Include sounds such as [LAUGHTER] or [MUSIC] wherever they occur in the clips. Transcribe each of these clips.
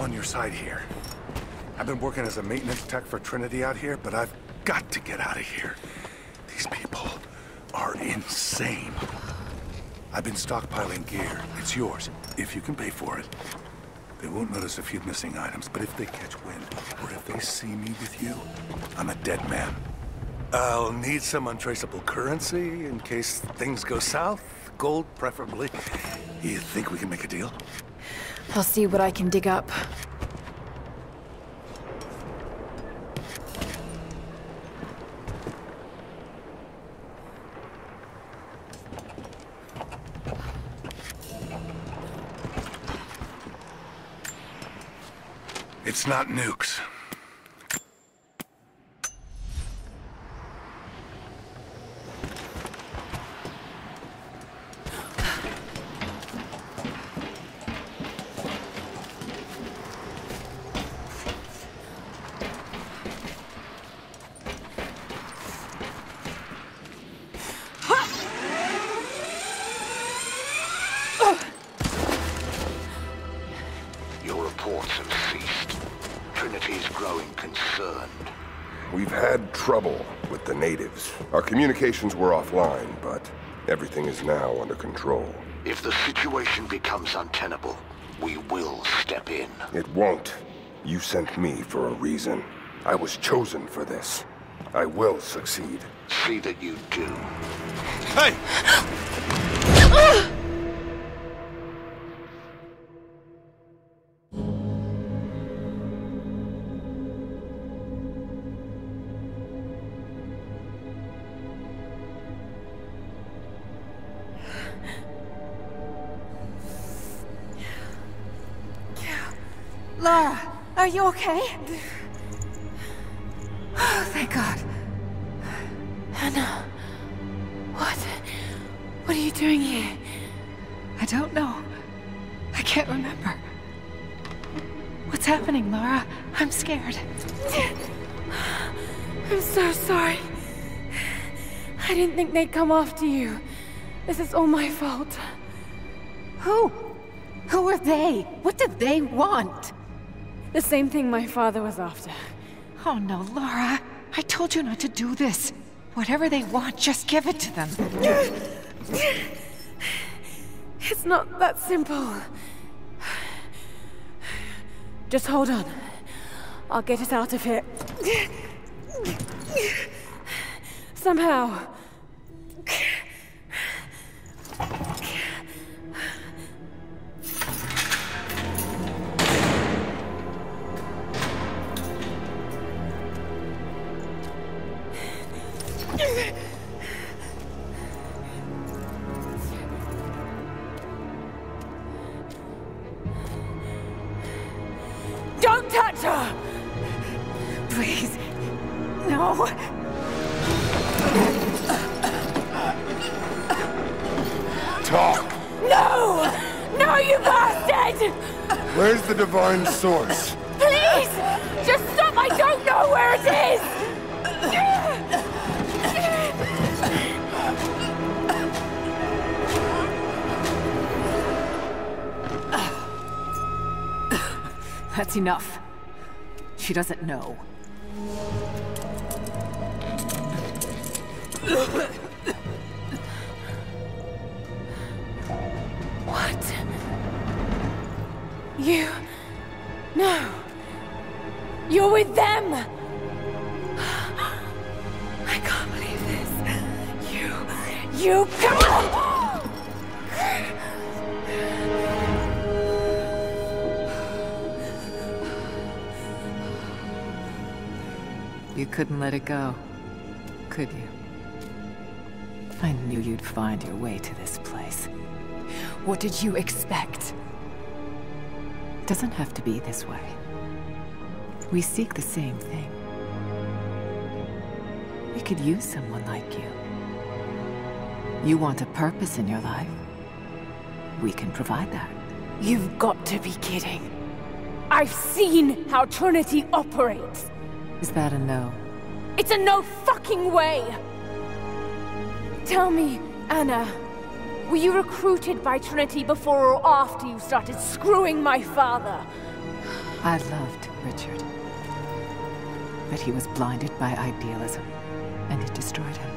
I'm on your side here. I've been working as a maintenance tech for Trinity out here, but I've got to get out of here. These people are insane. I've been stockpiling gear. It's yours, if you can pay for it. They won't notice a few missing items, but if they catch wind, or if they see me with you, I'm a dead man. I'll need some untraceable currency in case things go south. Gold, preferably. You think we can make a deal? I'll see what I can dig up. It's not nukes. Communications were offline, but everything is now under control. If the situation becomes untenable, we will step in. It won't. You sent me for a reason. I was chosen for this. I will succeed. See that you do. Hey! [GASPS] Ah! You okay? Oh, thank God. Anna, what? What are you doing here? I don't know. I can't remember. What's happening, Lara? I'm scared. I'm so sorry. I didn't think they'd come after you. This is all my fault. Who? Who are they? What do they want? The same thing my father was after. Oh no, Lara. I told you not to do this. Whatever they want, just give it to them. It's not that simple. Just hold on. I'll get us out of here. Somehow. She doesn't know. You couldn't let it go, could you? I knew you'd find your way to this place. What did you expect? Doesn't have to be this way. We seek the same thing. We could use someone like you. You want a purpose in your life? We can provide that. You've got to be kidding. I've seen how Trinity operates. Is that a no? It's a no fucking way! Tell me, Anna, were you recruited by Trinity before or after you started screwing my father? I loved Richard. But he was blinded by idealism, and it destroyed him.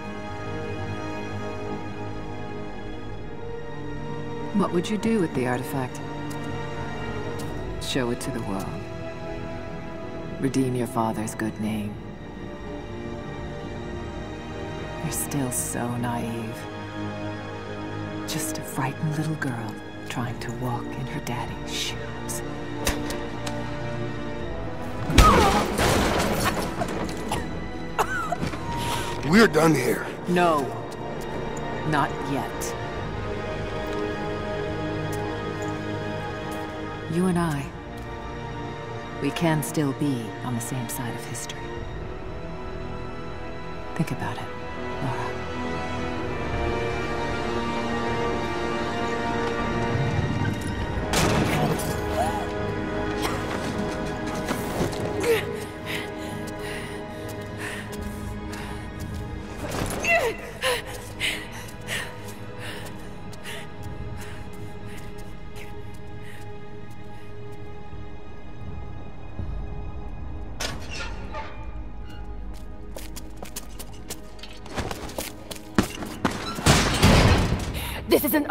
What would you do with the artifact? Show it to the world. Redeem your father's good name. You're still so naive. Just a frightened little girl trying to walk in her daddy's shoes. We're done here. No. Not yet. You and I, we can still be on the same side of history. Think about it,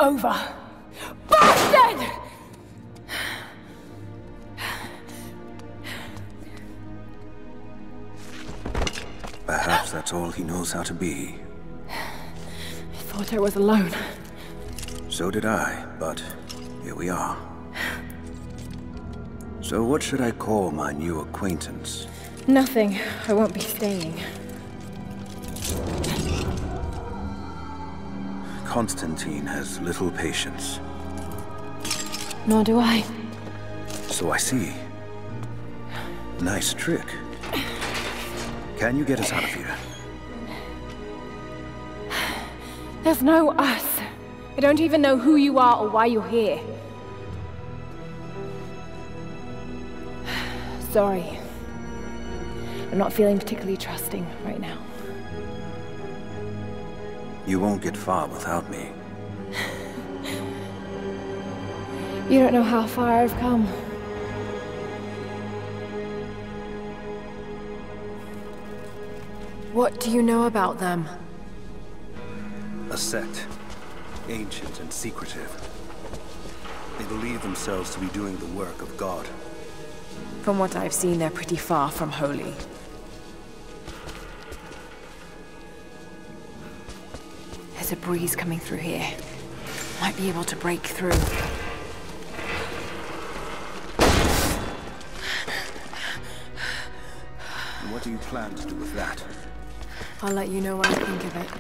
over. Bastard! Perhaps that's all he knows how to be. I thought I was alone. So did I, but here we are. So what should I call my new acquaintance? Nothing. I won't be staying. Constantine has little patience. Nor do I. So I see. Nice trick. Can you get us out of here? There's no us. I don't even know who you are or why you're here. [SIGHS] Sorry. I'm not feeling particularly trusting right now. You won't get far without me. [SIGHS] You don't know how far I've come. What do you know about them? A sect. Ancient and secretive. They believe themselves to be doing the work of God. From what I've seen, they're pretty far from holy. A breeze coming through here. Might be able to break through. What do you plan to do with that? I'll let you know what I think of it.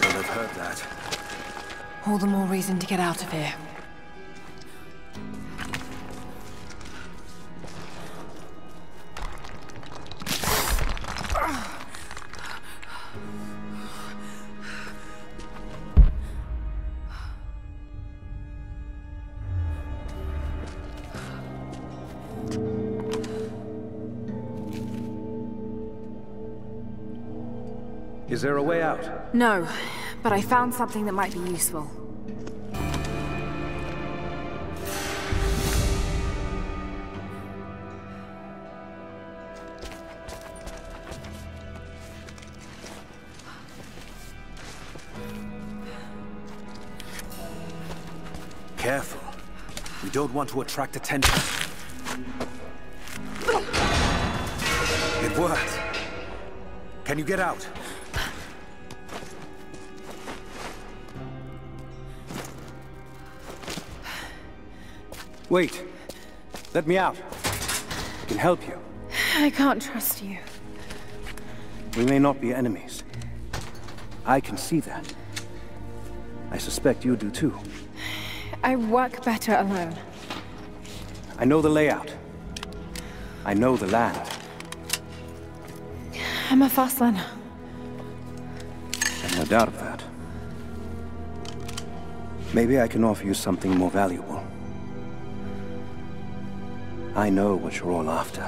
Well, I've heard that. All the more reason to get out of here. No, but I found something that might be useful. Careful. We don't want to attract attention. It worked. Can you get out? Wait. Let me out. I can help you. I can't trust you. We may not be enemies. I can see that. I suspect you do too. I work better alone. I know the layout. I know the land. I'm a fast learner. I've no doubt of that. Maybe I can offer you something more valuable. I know what you're all after.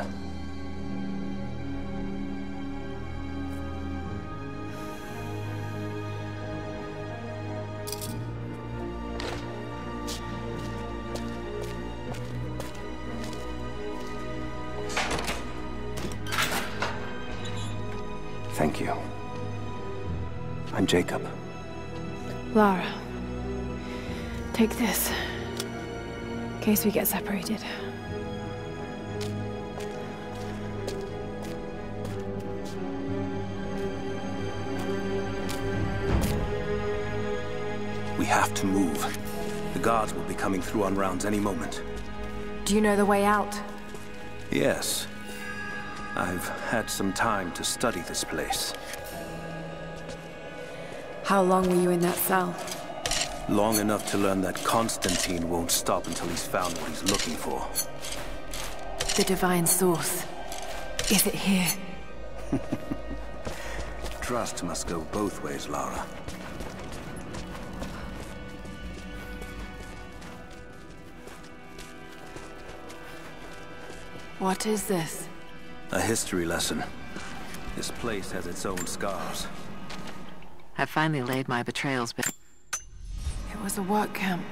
Thank you. I'm Jacob. Lara. Take this. In case we get separated. Have to move. The guards will be coming through on rounds any moment. Do you know the way out? Yes. I've had some time to study this place. How long were you in that cell? Long enough to learn that Constantine won't stop until he's found what he's looking for. The Divine Source. Is it here? [LAUGHS] Trust must go both ways, Lara. What is this? A history lesson. This place has its own scars. I finally laid my betrayals, but It was a work camp.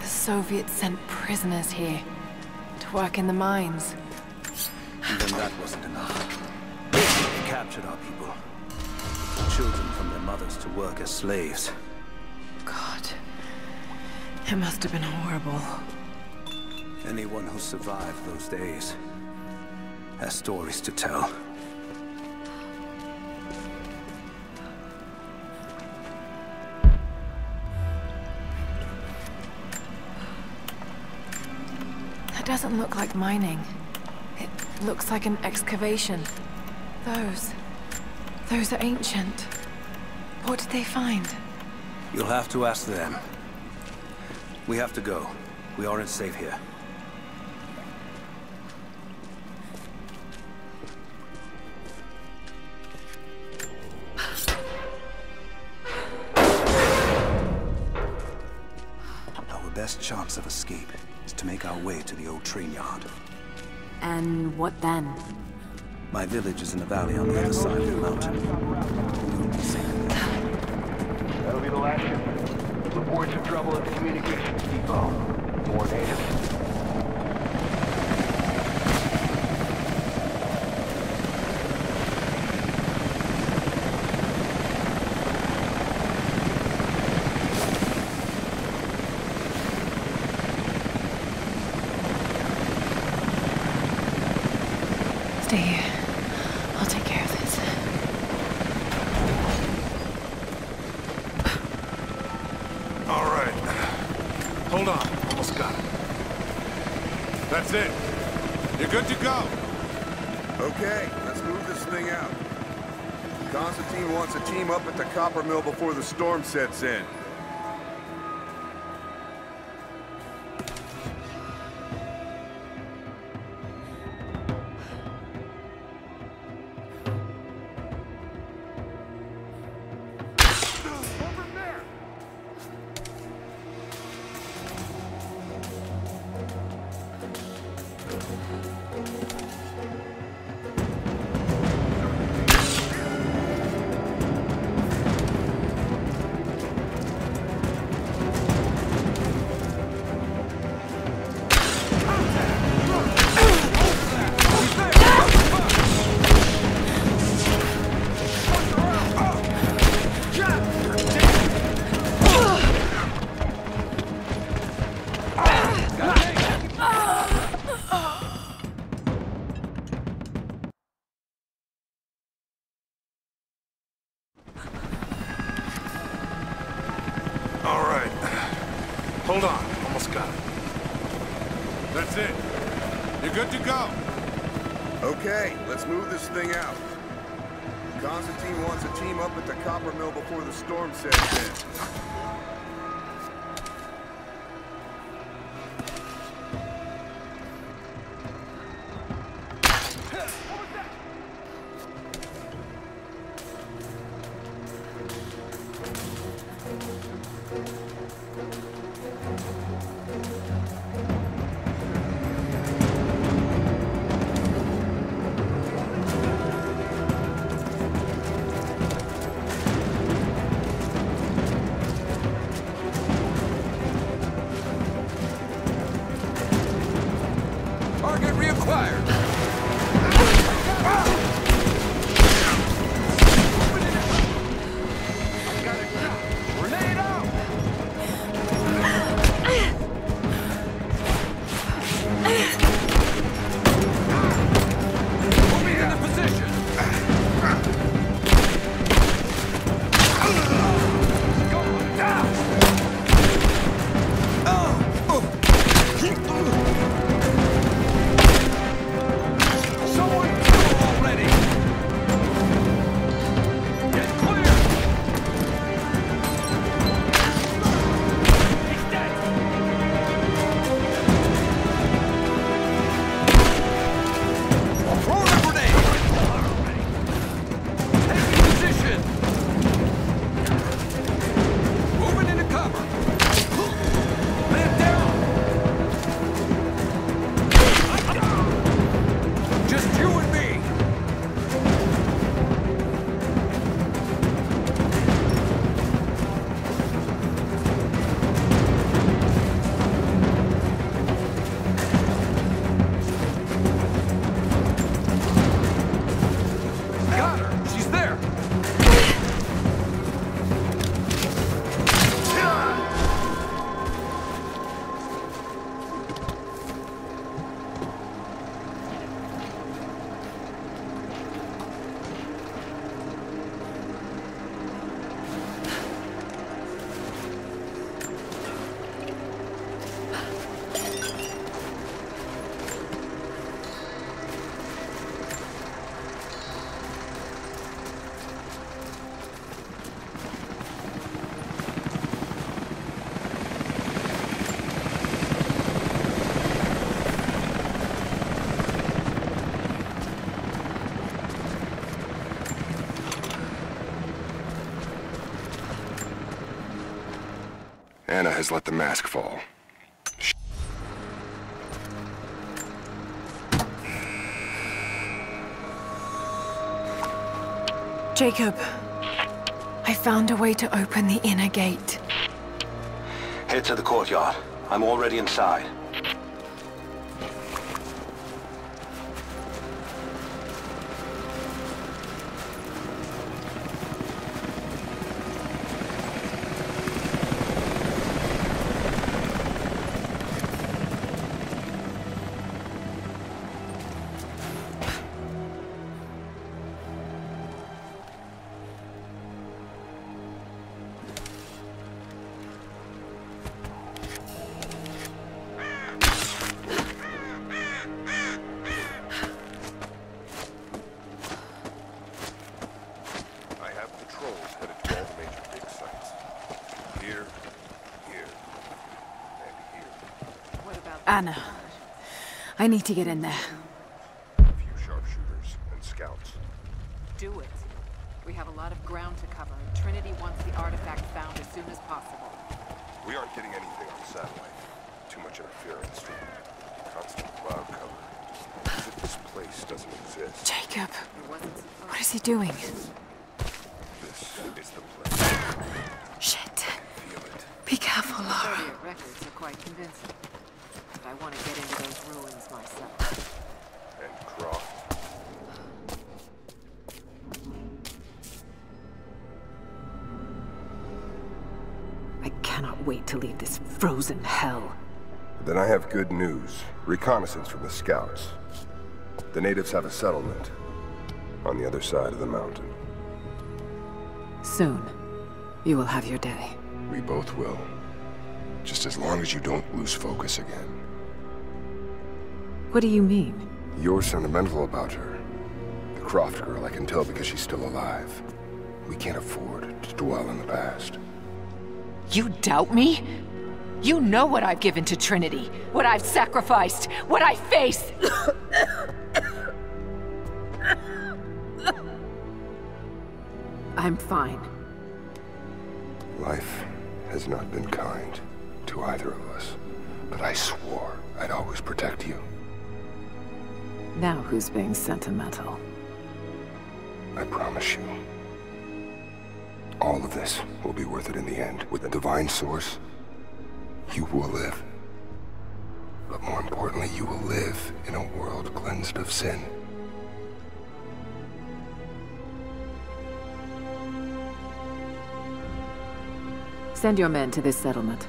The Soviets sent prisoners here to work in the mines. Even that wasn't enough. They captured our people. Children from their mothers to work as slaves. God. It must have been horrible. Anyone who survived those days has stories to tell. That doesn't look like mining. It looks like an excavation. Those... Those are ancient. What did they find? You'll have to ask them. We have to go. We aren't safe here. Best chance of escape is to make our way to the old train yard. And what then? My village is in a valley on the other side of the mountain. We'll be safe. That'll be the last shipment. Reports of trouble at the communications depot. More natives. Stay here. I'll take care of this. All right. Hold on. Almost got it. That's it. You're good to go. Okay, let's move this thing out. Constantine wants a team up at the copper mill before the storm sets in. The Anna has let the mask fall. Jacob, I found a way to open the inner gate. Head to the courtyard. I'm already inside. Anna, I need to get in there. Cannot wait to leave this frozen hell. Then I have good news. Reconnaissance from the scouts. The natives have a settlement on the other side of the mountain. Soon, you will have your day. We both will. Just as long as you don't lose focus again. What do you mean? You're sentimental about her. The Croft girl, I can tell because she's still alive. We can't afford to dwell in the past. You doubt me? You know what I've given to Trinity, what I've sacrificed, what I face. I'm fine. Life has not been kind to either of us, but I swore I'd always protect you. Now who's being sentimental? I promise you. All of this will be worth it in the end. With the divine source, you will live. But more importantly, you will live in a world cleansed of sin. Send your men to this settlement.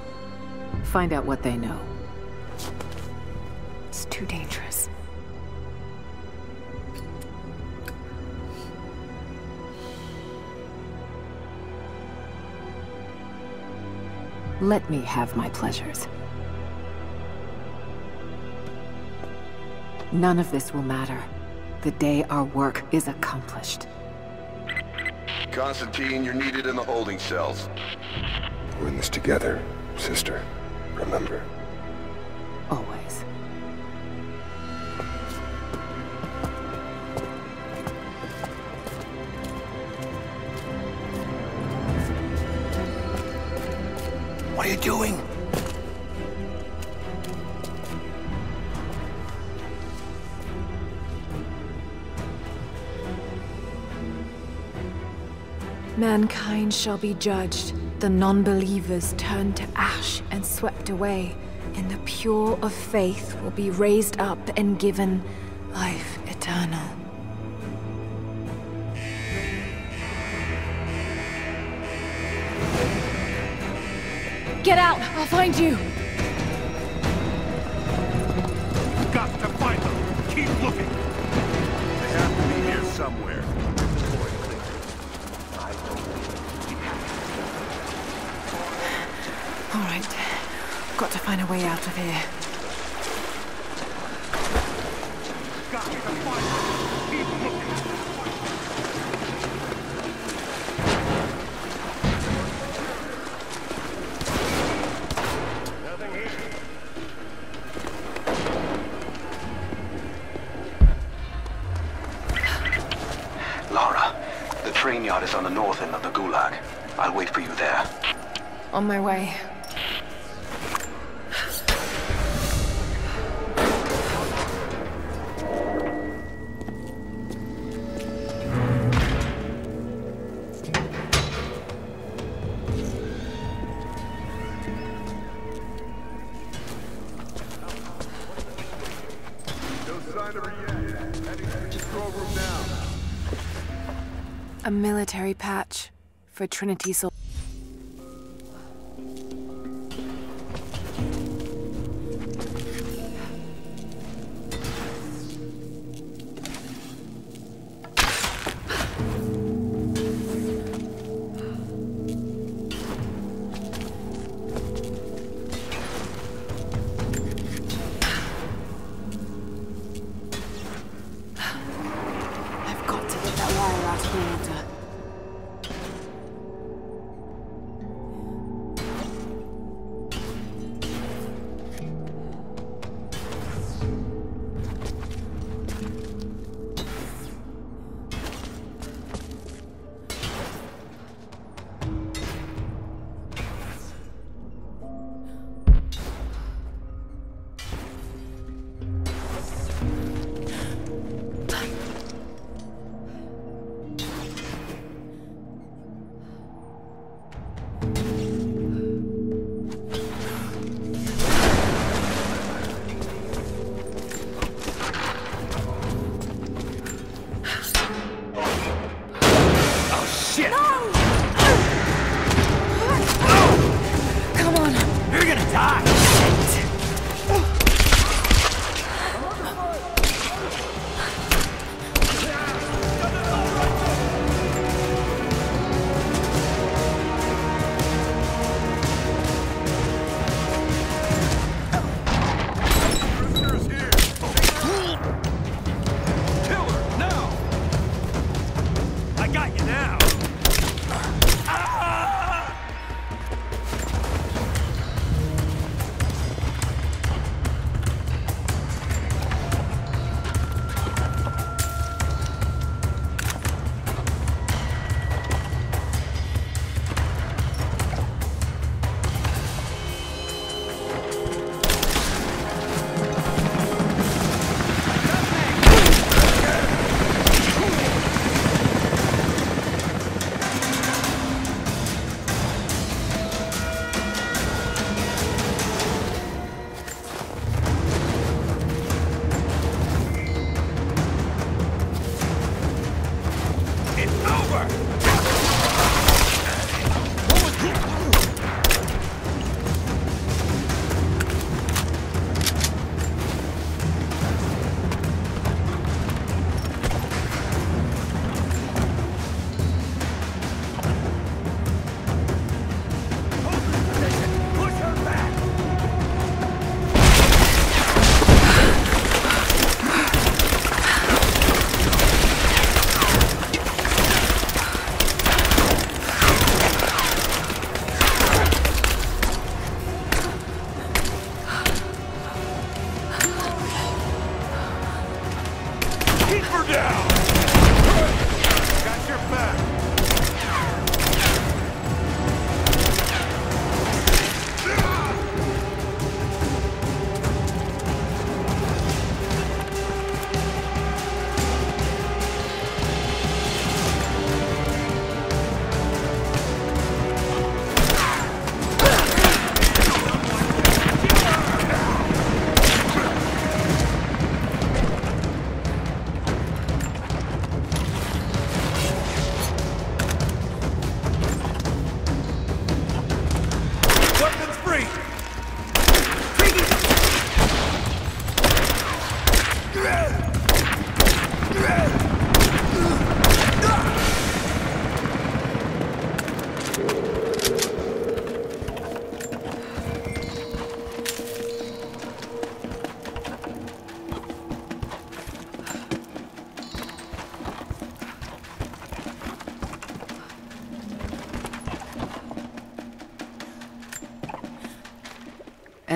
Find out what they know. It's too dangerous. Let me have my pleasures. None of this will matter. The day our work is accomplished. Constantine, you're needed in the holding cells. We're in this together, sister. Remember. Mankind shall be judged, the non-believers turned to ash and swept away, and the pure of faith will be raised up and given life eternal. Get out! I'll find you! Got to find them. Keep looking. They have to be here somewhere. All right. Got to find a way out of here. Got to find them. Keep looking. Nothing here. Lara, the train yard is on the north end of the Gulag. I'll wait for you there. On my way. military patch for Trinity soldiers.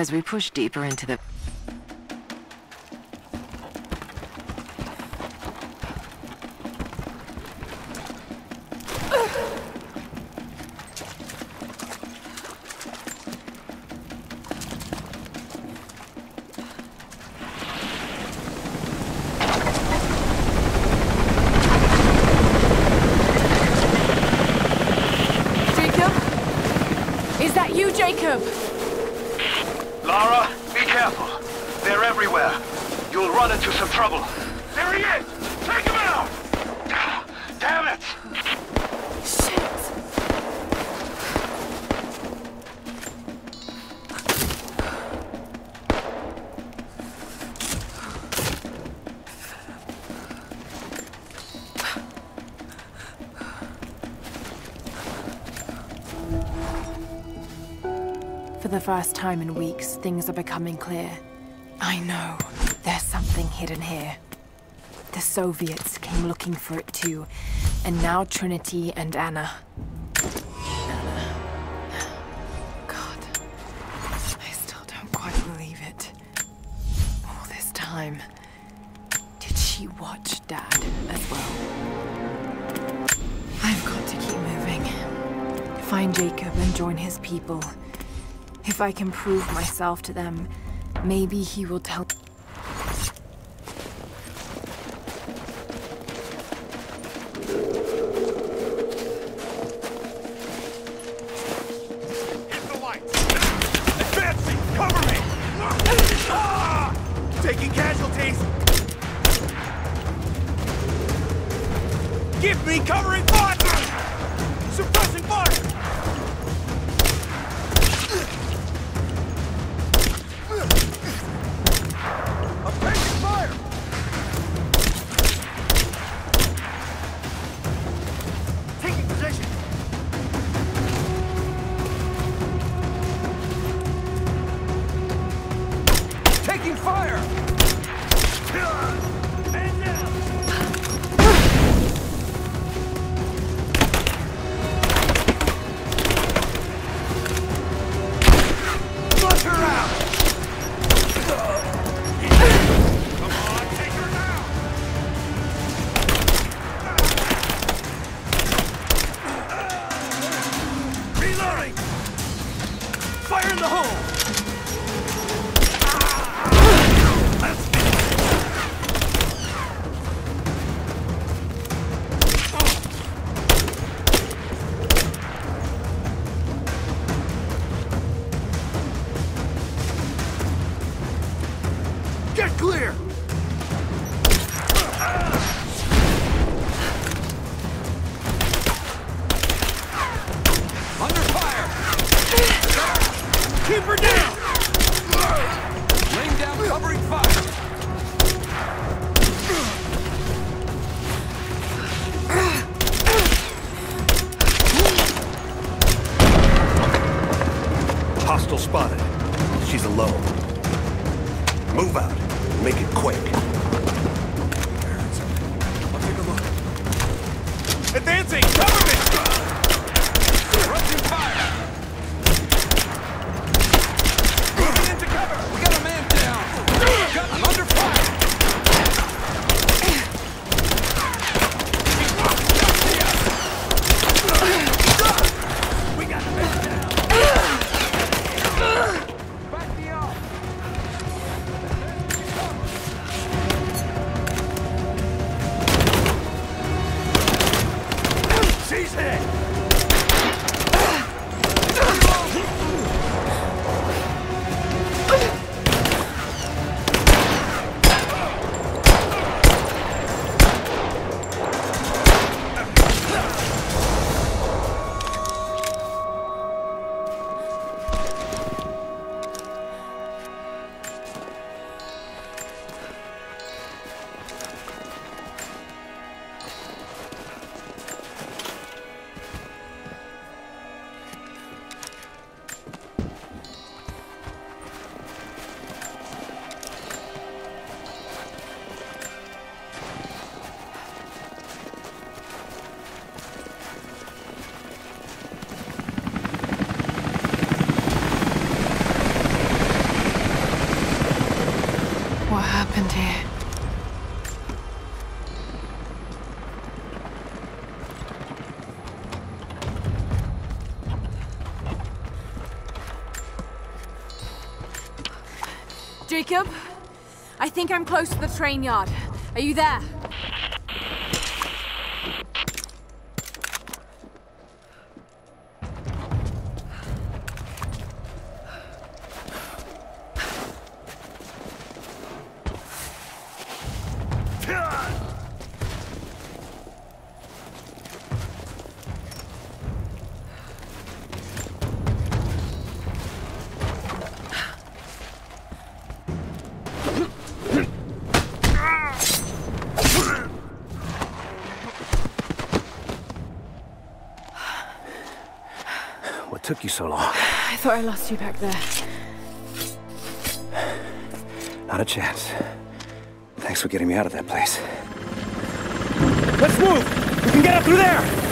as we push deeper into the first time in weeks, things are becoming clear. I know. There's something hidden here. The Soviets came looking for it too, and now Trinity and Anna. God. I still don't quite believe it. All this time. Did she watch Dad as well? I've got to keep moving. Find Jacob and join his people. If I can prove myself to them, maybe he will tell. I think I'm close to the train yard. Are you there? What took you so long? I thought I lost you back there. Not a chance. Thanks for getting me out of that place. Let's move! We can get up through there!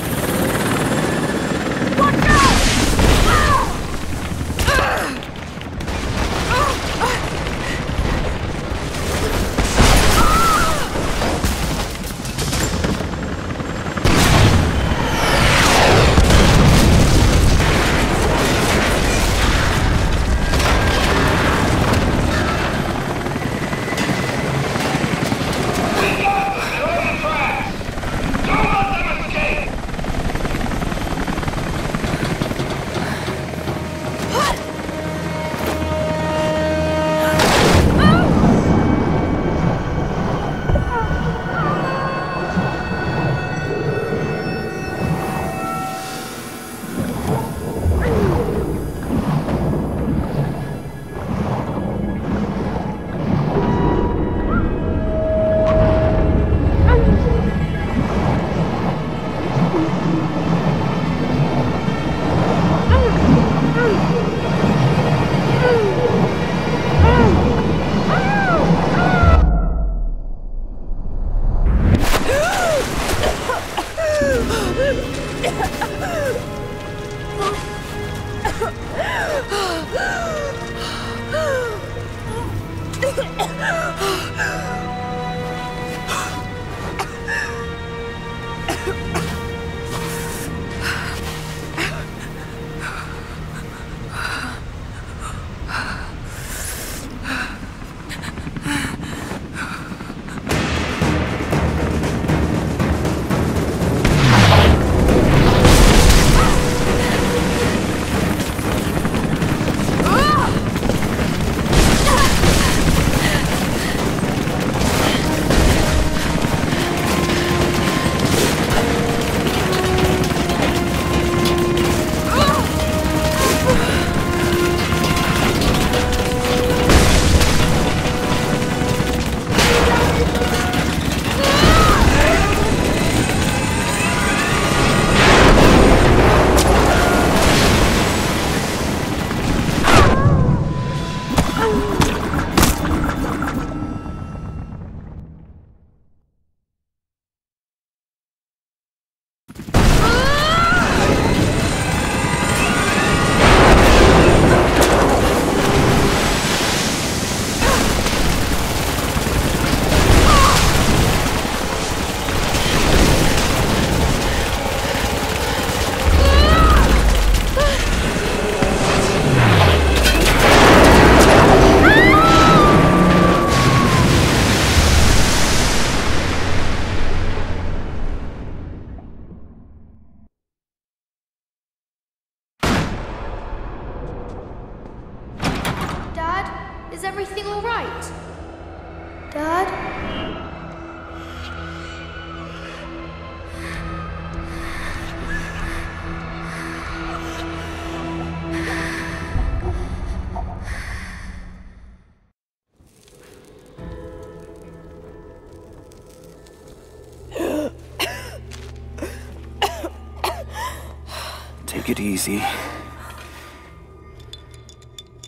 Take it easy.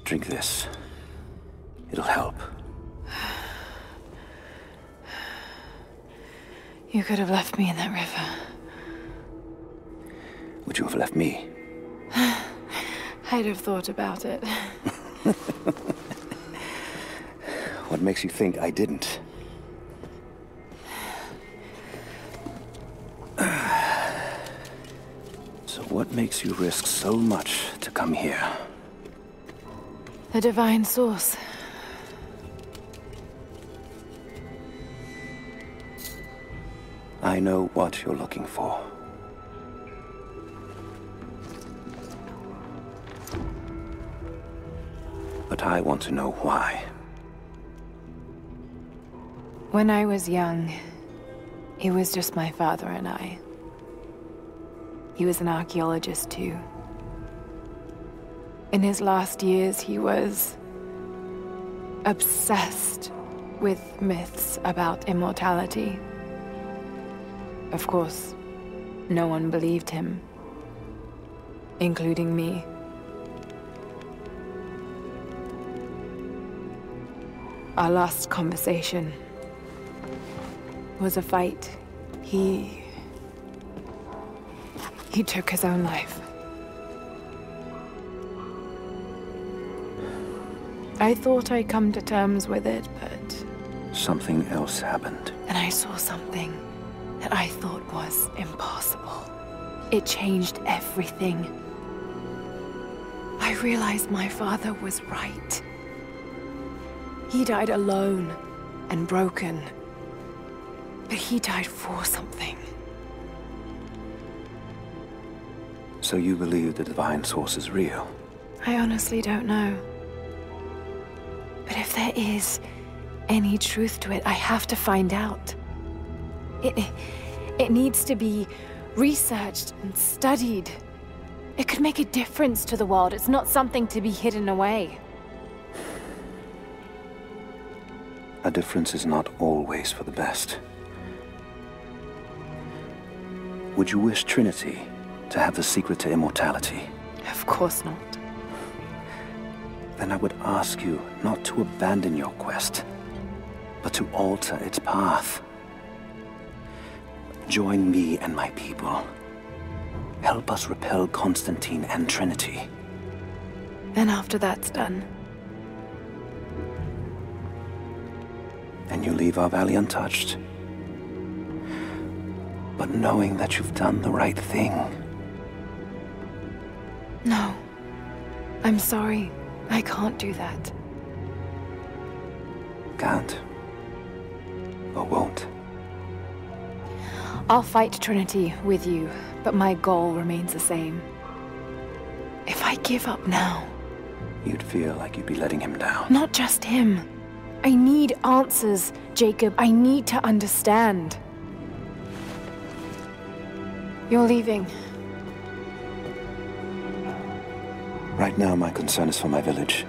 Drink this. It'll help. You could have left me in that river. Would you have left me? [SIGHS] I'd have thought about it. [LAUGHS] What makes you think I didn't? So what makes you risk so much to come here? The divine source. I know what you're looking for. But I want to know why. When I was young, it was just my father and I. He was an archaeologist too. In his last years, he was obsessed with myths about immortality. Of course, no one believed him, including me. Our last conversation was a fight. He... He took his own life. I thought I'd come to terms with it, but... Something else happened. And I saw something that I thought was impossible. It changed everything. I realized my father was right. He died alone and broken. But he died for something. So you believe the Divine Source is real? I honestly don't know. But if there is any truth to it, I have to find out. It, it needs to be researched and studied. It could make a difference to the world. It's not something to be hidden away. A difference is not always for the best. Would you wish Trinity to have the secret to immortality? Of course not. Then I would ask you not to abandon your quest, but to alter its path. Join me and my people. Help us repel Constantine and Trinity. Then after that's done, and you leave our valley untouched. But knowing that you've done the right thing. No. I'm sorry. I can't do that. Can't. Or won't. I'll fight Trinity with you, but my goal remains the same. If I give up now... You'd feel like you'd be letting him down. Not just him. I need answers, Jacob. I need to understand. You're leaving. Right now, my concern is for my village.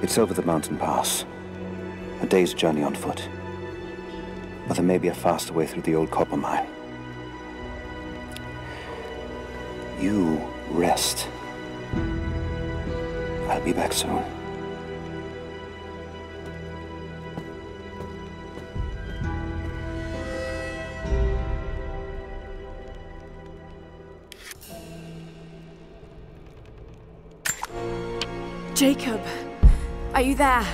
It's over the mountain pass. A day's journey on foot. But there may be a faster way through the old copper mine. You rest. I'll be back soon. Jacob, are you there?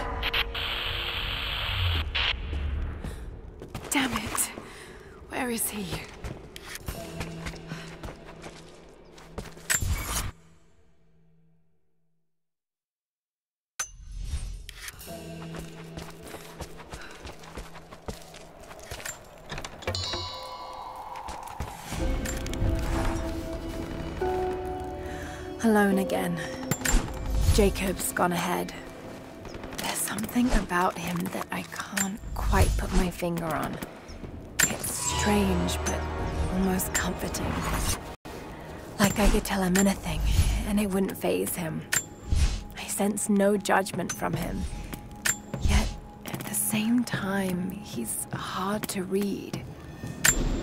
Damn it. Where is he? Jacob's gone ahead. There's something about him that I can't quite put my finger on. It's strange, but almost comforting. Like I could tell him anything, and it wouldn't faze him. I sense no judgment from him. Yet, at the same time, he's hard to read.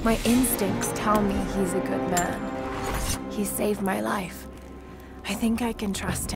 My instincts tell me he's a good man. He saved my life. I think I can trust him.